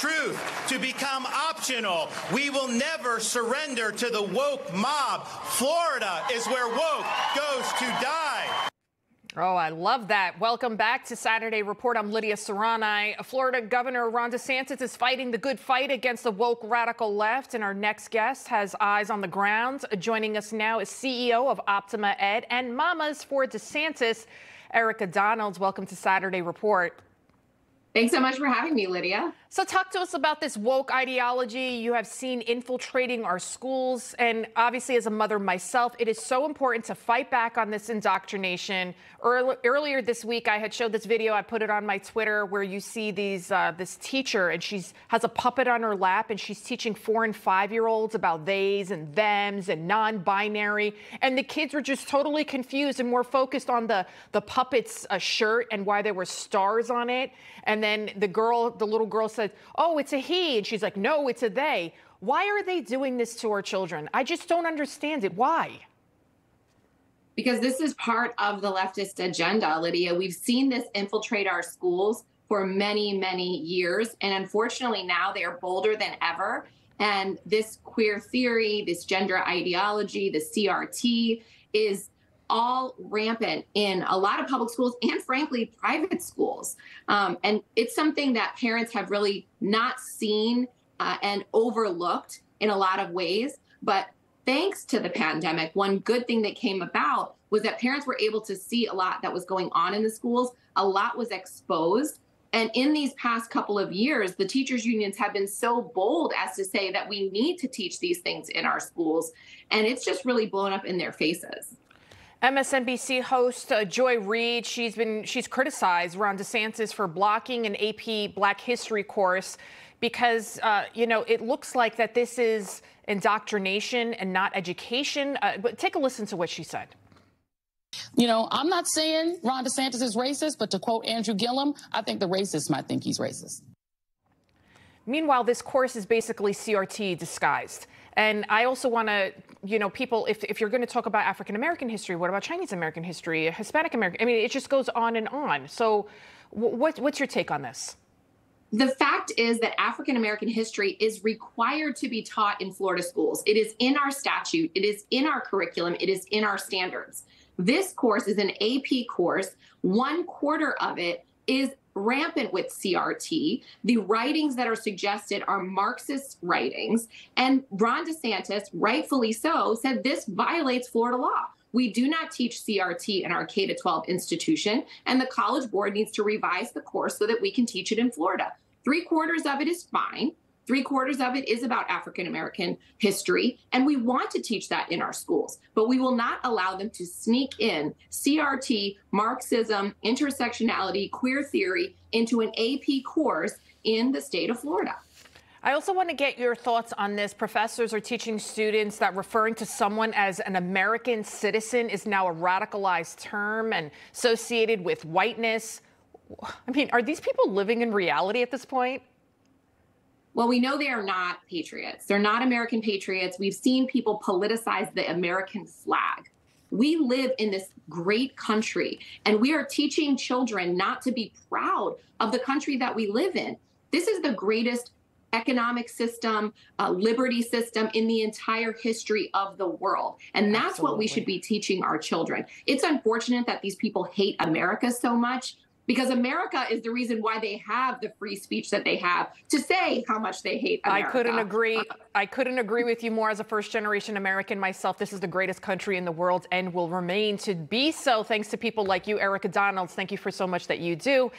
truth to become optional. We will never surrender to the woke mob. Florida is where woke goes to die. Oh, I love that. Welcome back to Saturday Report. I'm Lydia Serrani. Florida Governor Ron DeSantis is fighting the good fight against the woke radical left, and our next guest has eyes on the ground. Joining us now is CEO of Optima Ed and Mamas for DeSantis, Erika Donalds. Welcome to Saturday Report. Thanks so much for having me, Lydia. So, talk to us about this woke ideology you have seen infiltrating our schools. And obviously, as a mother myself, it is so important to fight back on this indoctrination. earlier this week, I had showed this video. I put it on my Twitter where you see these uh, this teacher and she has a puppet on her lap and she's teaching four and five year olds about theys and thems and non-binary. And the kids were just totally confused and more focused on the the puppet's uh, shirt and why there were stars on it. And then the girl, the little girl said says, oh, it's a he. And she's like, no, it's a they. Why are they doing this to our children? I just don't understand it. Why? Because this is part of the leftist agenda, Lydia. We've seen this infiltrate our schools for many, many years. And unfortunately, now they are bolder than ever. And this queer theory, this gender ideology, the CRT is all rampant in a lot of public schools and frankly private schools um, and it's something that parents have really not seen uh, and overlooked in a lot of ways but thanks to the pandemic one good thing that came about was that parents were able to see a lot that was going on in the schools a lot was exposed and in these past couple of years, the teachers' unions have been so bold as to say that we need to teach these things in our schools. And it's just really blown up in their faces. MSNBC host uh, Joy Reid, she's been she's criticized Ron DeSantis for blocking an AP Black History course because uh, you know it looks like that this is indoctrination and not education. Uh, but take a listen to what she said. You know, I'm not saying Ron DeSantis is racist, but to quote Andrew Gillum, I think the racists might think he's racist. Meanwhile, this course is basically CRT disguised. And I also want to, you know, people, if, if you're going to talk about African American history, what about Chinese American history, Hispanic American? I mean, it just goes on and on. So, what, what's your take on this? The fact is that African American history is required to be taught in Florida schools. It is in our statute, it is in our curriculum, it is in our standards. This course is an AP course. One quarter of it is rampant with CRT. The writings that are suggested are Marxist writings. And Ron DeSantis, rightfully so, said this violates Florida law. We do not teach CRT in our K 12 institution, and the College Board needs to revise the course so that we can teach it in Florida. Three quarters of it is fine. Three quarters of it is about African American history, and we want to teach that in our schools, but we will not allow them to sneak in CRT, Marxism, intersectionality, queer theory into an AP course in the state of Florida. I also want to get your thoughts on this. Professors are teaching students that referring to someone as an American citizen is now a radicalized term and associated with whiteness. I mean, are these people living in reality at this point? Well, we know they are not patriots. They're not American patriots. We've seen people politicize the American flag. We live in this great country, and we are teaching children not to be proud of the country that we live in. This is the greatest economic system, uh, liberty system in the entire history of the world. And that's Absolutely. what we should be teaching our children. It's unfortunate that these people hate America so much, because America is the reason why they have the free speech that they have to say how much they hate America. I couldn't agree. I couldn't agree with you more as a first generation American myself. This is the greatest country in the world and will remain to be so thanks to people like you, Erika Donalds. Thank you for so much that you do.